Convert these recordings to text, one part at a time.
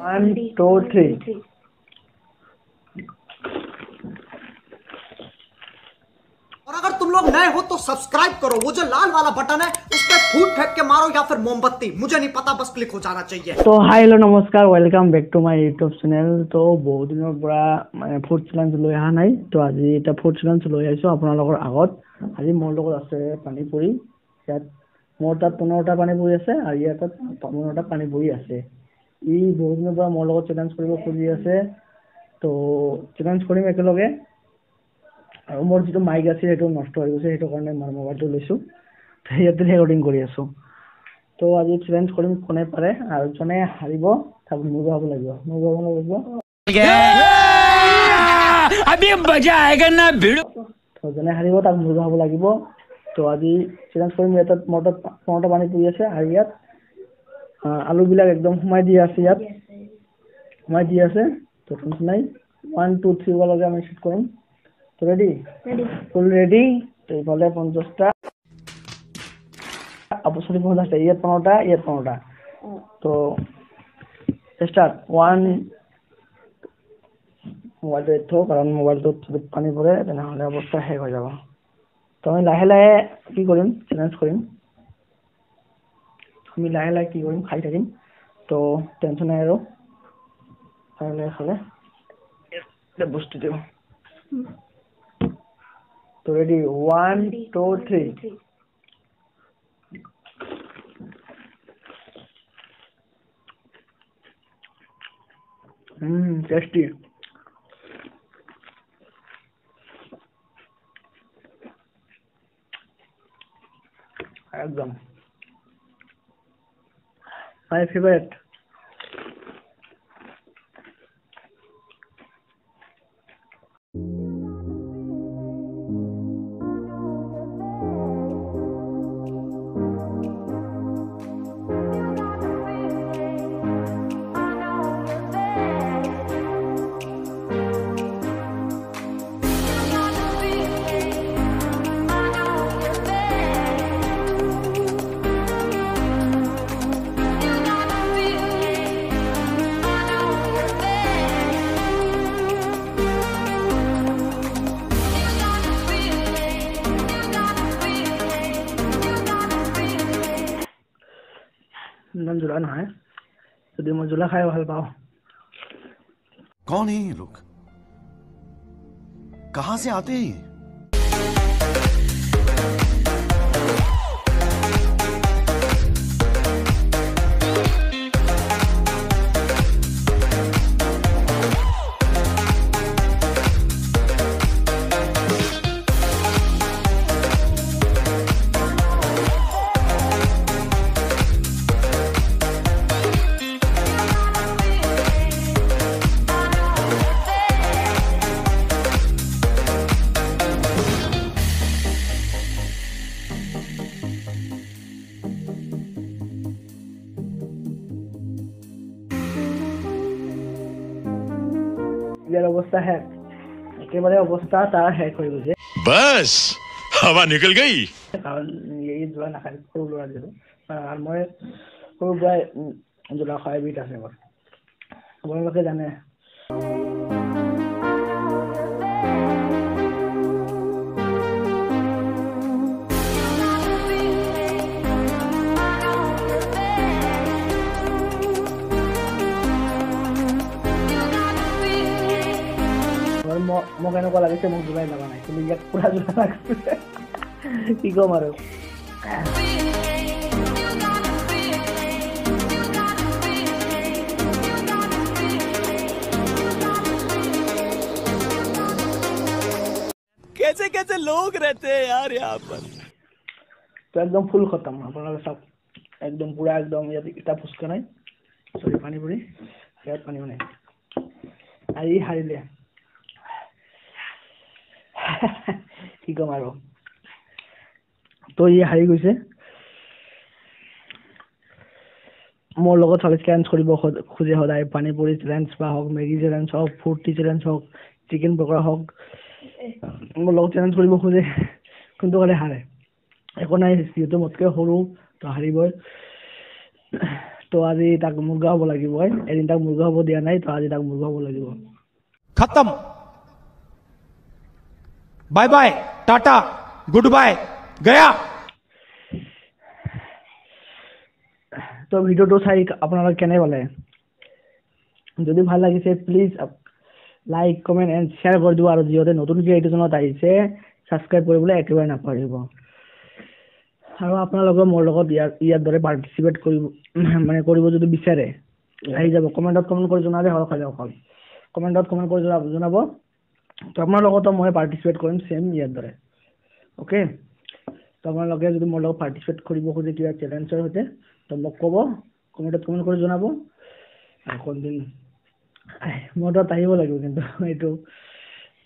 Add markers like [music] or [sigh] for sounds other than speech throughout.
নকৰি देखा आपने लापरवाही का नतीजा है ওৱান টু থ্ৰী और अगर तुम लोग नए हो तो सब्सक्राइब करो वो जो लाल वाला बटन है उस पर फूट फेंक के मारो या फिर मोमबत्ती मुझे नहीं पता बस क्लिक हो जाना चाहिए তো হাই হেল্ল' নমস্কাৰ welcome back to my YouTube channel তো বহুত দিনৰ পৰা মানে ফুড চেলেঞ্জ লৈ অহা নাই তো আজি এটা ফুড চেলেঞ্জ লৈ আহিছোঁ আপোনালোকৰ আগত আজি মোৰ লগত আছে পানীপুৰি ইয়াত মোৰ তাত পোন্ধৰটা পানীপুৰি আছে আৰু ইয়াৰ তাত পোন্ধৰটা পানীপুৰি আছে ই বহুত দিনৰ পৰা মোৰ লগত চেলেঞ্জ কৰিব খুজি আছে। তো চেলেঞ্জ কৰিম একেলগে। আৰু মোৰ যিটো মাইক আছিল সেইটো নষ্ট হৈ গৈছে সেইটো কাৰণে মই মোবাইলটো লৈছোঁ। ইয়াতে ৰেকৰ্ডিং কৰি আছোঁ। তো আজি চেলেঞ্জ কৰিম কোনে পাৰে আৰু যোনে হাৰিব তাক মুগা হ'ব লাগিব। মুগা হ'ব লাগিব। যোনে হাৰিব তাক মুগা হ'ব লাগিব। তো আজি চেলেঞ্জ কৰিম ইয়াত মোৰ তাত পানী পৰি আছে আৰু ইয়াত আলুবিলাক একদম সোমাই দি আছে ইয়াত। সোমাই দি আছে। তো টেনশ্যন নাই ওৱান টু থ্ৰী লগে আমি শ্বুট কৰিম। তো ৰেডি ফুল ৰেডি তো এইফালে পঞ্চাছটা সৰি পঞ্চাশটা ইয়াত পনেৰোটা ইয়াত পনেৰোটা তো স্টাৰ্ট ওয়ান মোবাইলটো এৰি থওঁ কাৰণ মোবাইলটোত যদি পানী পৰে তেনেহ'লে অৱস্থা শেষ হৈ যাব। তো আমি লাহে লাহে কি কৰিম? চেলেঞ্জ কৰিম। আমি লাহে লাহে কি কৰিম খাই থাকিম। তো টেনশ্যন নাই আৰু। লাহে লাহে খালে বস্তু দিওঁ। তো ready one two three hmm tasty একদম। my favorite. तकरीबन जुला ना है। तो दिमो जुला खाए वहल पाओ। कौन है ये लोग? कहाँ से आते हैं ये? অৱস্থা শেষ একেবাৰে অৱস্থা তাৰ শেষ হৈ গৈছে বাস হাৱা নিকল গৈ কাৰণ এই যোৱা নাখাই সৰু ল'ৰা যিহেতু আৰু মই সৰু পৰাই জলাশয়বিধ আছে মোৰ আপোনালোকে জানে মোক এনেকুৱা লাগিছে মোক জ্বলাই লগা নাই কিন্তু ইয়াক পুৰা জ্বলা লাগিছে কি ক'ম আৰু कैसे कैसे लोग रहते हैं यार यहाँ पर তো একদম ফুল খতম আপোনালোকে চাওক একদম পুৰা একদম ইয়াত ইটা ফুচকা নাই চৰি পানী পুৰি ইয়াত পানীও নাই আজি হাৰিলে [laughs] কি কম আৰু। তই হাৰি গৈছে। মোৰ লগত চলিছ চেলেঞ্জ কৰিব খোজে সদায়। পানীপুৰি চেলেঞ্জ বা হওক মেগী চেলেঞ্জ হওক ফুৰ্তি চেলেঞ্জ হওক চিকেন পকৰা হওক মোৰ লগত চেলেঞ্জ কৰিব খোজে। কিন্তু কালে হাৰে? একো নাই যিহেতু মোতকৈ সৰু তই হাৰিবই। তো আজি তাক মুৰ্গা হ'ব লাগিব। এদিন তাক মুৰ্গা হ'ব দিয়া নাই তই আজি তাক মুৰ্গা হ'ব লাগিব। খতম! bye bye tata goodbye गया তো ভিডিঅ'টো চাই আপোনালোকে কেনে পালে যদি ভাল লাগিছে please like comment and share কৰি দিব আৰু যিহেতু নতুনকৈ এইটো চেনেলত আহিছে ছাবস্ক্ৰাইব কৰিবলৈ একেবাৰে নাপাহৰিব আৰু আপোনালোকে মোৰ লগত ইয়াৰ ইয়াৰ দৰে পাৰ্টিচিপেট কৰিব মানে কৰিব যদি বিচাৰে আহি যাব কমেণ্টত কমেণ্ট কৰি জনালে হ'ল খালি অকল কমেণ্টত কমেণ্ট কৰি জনাব জনাব তো আপোনাৰ লগতো মই পাৰ্টিচিপেট কৰিম ছেম ইয়াৰ দৰে। অ'কে তো আপোনালোকে যদি মোৰ লগত পাৰ্টিচিপেট কৰিব খোজে কিবা চেলেঞ্জৰ সৈতে তো মোক ক'ব কমেণ্টত কমেণ্ট কৰি জনাব। আৰু কোনদিন আহ, মোৰ তাত আহিব লাগিব কিন্তু [laughs] এইটো।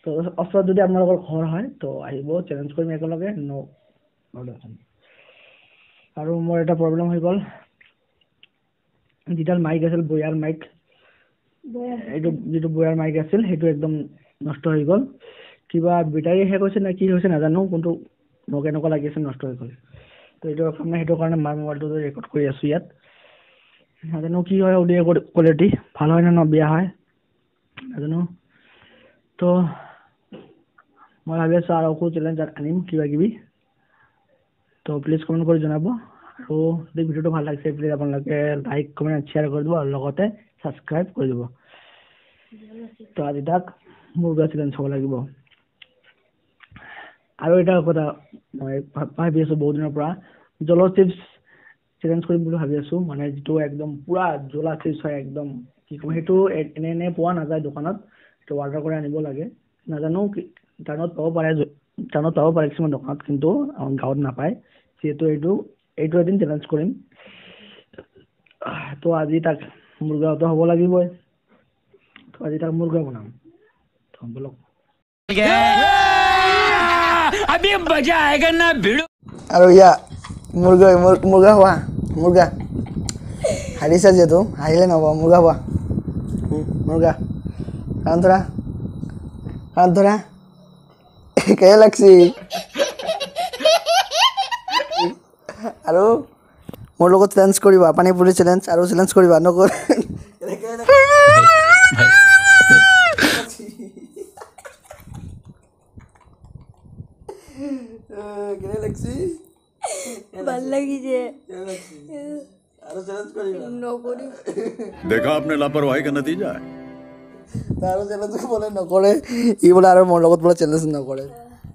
তো ওচৰত যদি আপোনালোকৰ ঘৰ হয় তো আহিব চেলেঞ্জ কৰিম একেলগে ন আৰু মোৰ এটা প্ৰব্লেম হৈ গ'ল। যিডাল মাইক আছিল বয়াৰ মাইক এইটো যিটো বয়াৰ মাইক আছিল সেইটো একদম নষ্ট হৈ গ'ল। কিবা বেটাৰী শেষ হৈছে নে কি হৈছে নাজানো কিন্তু মোক এনেকুৱা লাগি আছে নষ্ট হৈ গ'ল। তো এইটো কাৰণে সেইটো কাৰণে মাৰ মোবাইলটো ৰেকৰ্ড কৰি আছোঁ ইয়াত। নাজানো কি হয় অডিঅ' কোৱালিটি ভাল হয় নে ন বেয়া হয় নাজানো। তো মই ভাবি আছোঁ আৰু আকৌ চেলেঞ্জ আনিম কিবা কিবি তো প্লিজ কমেণ্ট কৰি জনাব। আৰু যদি ভিডিঅ'টো ভাল লাগিছে প্লিজ আপোনালোকে লাইক কমেণ্ট শ্বেয়াৰ কৰি দিব আৰু লগতে ছাবস্ক্ৰাইব কৰি দিব। তো আজি তাক মুৰ্গা চেলেঞ্জ হ'ব লাগিব। আৰু এটা কথা মই ভাবি আছোঁ বহুত দিনৰ পৰা জল চিপছ চেলেঞ্জ কৰিম বুলি ভাবি আছোঁ মানে যিটো একদম পূৰা জ্বলা চিপছ হয় একদম কি ক'ম সেইটো এনে এনে পোৱা নাযায় দোকানত সেইটো অৰ্ডাৰ কৰি আনিব লাগে। নাজানো টাউনত পাব পাৰে টাউনত পাব পাৰে কিছুমান দোকানত কিন্তু আমাৰ গাঁৱত নাপায় যিহেতু এইটো এইটো এদিন চেলেঞ্জ কৰিম। তো আজি তাক মুৰ্গাটো হ'ব লাগিবই। তো আজি তাক মুৰ্গা বনাম। তো বলক अभी मजा आएगा ना भिड़ो আৰু ইয়া মুৰ্গা মুৰ- মুৰ্গা হোৱা মুৰ্গা হাৰিছা যিহেতু হাৰিলে নহ'ব মুৰ্গা হোৱা উম, মুৰ্গা কাণ ধৰা কাণ ধৰা কেনে লাগছি আৰু মোৰ লগত চেলেঞ্জ কৰিবা পানী পুৰি চেলেঞ্জ আৰু চেলেঞ্জ কৰিবা নকৰ কেনে লাগছি ভালো লাগিছে আরও চ্যালেঞ্জ করি নকরি দেখা আপনার লাপরওয়াহি কা নতিজা তারও চ্যালেঞ্জ বলে নকরে ই বলে আরও মন লগত বলে চ্যালেঞ্জ নকরে